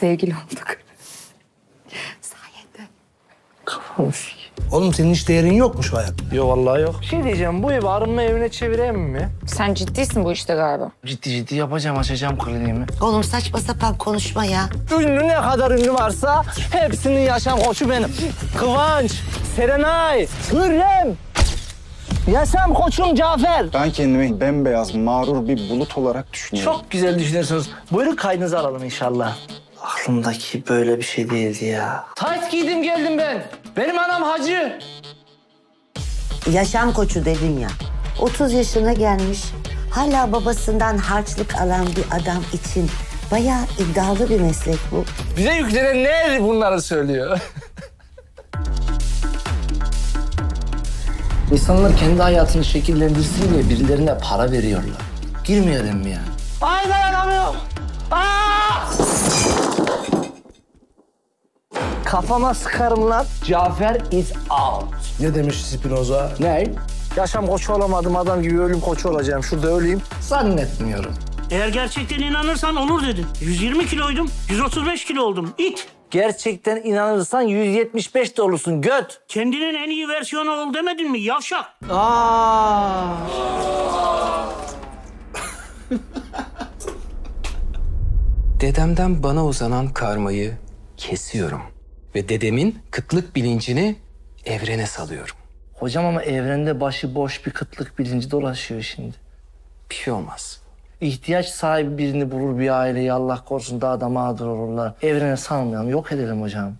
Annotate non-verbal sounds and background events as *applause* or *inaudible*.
Sevgili olduk. *laughs* Sayende. Kafamı. Oğlum senin hiç değerin yokmuş şu hayatta. Yok vallahi yok. Şey diyeceğim bu evi arınma evine çevireyim mi? Sen ciddisin bu işte galiba. Ciddi ciddi yapacağım açacağım kliniğimi. Oğlum saçma sapan konuşma ya. Ünlü ne kadar ünlü varsa hepsinin yaşam koçu benim. Kıvanç, Serenay, Hürrem. Yaşam koçum Cafer. Ben kendimi bembeyaz, mağrur bir bulut olarak düşünüyorum. Çok güzel düşünüyorsunuz. Buyurun kaynınızı alalım inşallah. Aklımdaki böyle bir şey değildi ya. Tayt giydim geldim ben. Benim anam hacı. Yaşam koçu dedin ya. 30 yaşına gelmiş. Hala babasından harçlık alan bir adam için bayağı iddialı bir meslek bu. Bize yüklenen ne bunları söylüyor? *laughs* İnsanlar kendi hayatını şekillendirsin diye birilerine para veriyorlar. Girmeyelim mi yani? Ay dayanamıyorum. Aa! Kafama sıkarım lan. Cafer is out. Ne demiş Spinoza? Ne? Yaşam koçu olamadım adam gibi ölüm koçu olacağım. Şurada öleyim. Zannetmiyorum. Eğer gerçekten inanırsan olur dedin. 120 kiloydum, 135 kilo oldum. İt. Gerçekten inanırsan 175 de olursun göt. Kendinin en iyi versiyonu ol demedin mi yavşak? Aa. *laughs* Dedemden bana uzanan karmayı kesiyorum. Ve dedemin kıtlık bilincini evrene salıyorum. Hocam ama evrende başı boş bir kıtlık bilinci dolaşıyor şimdi. Bir şey olmaz. İhtiyaç sahibi birini bulur bir aileyi Allah korusun daha da mağdur olurlar. Evrene salmayalım, yok edelim hocam.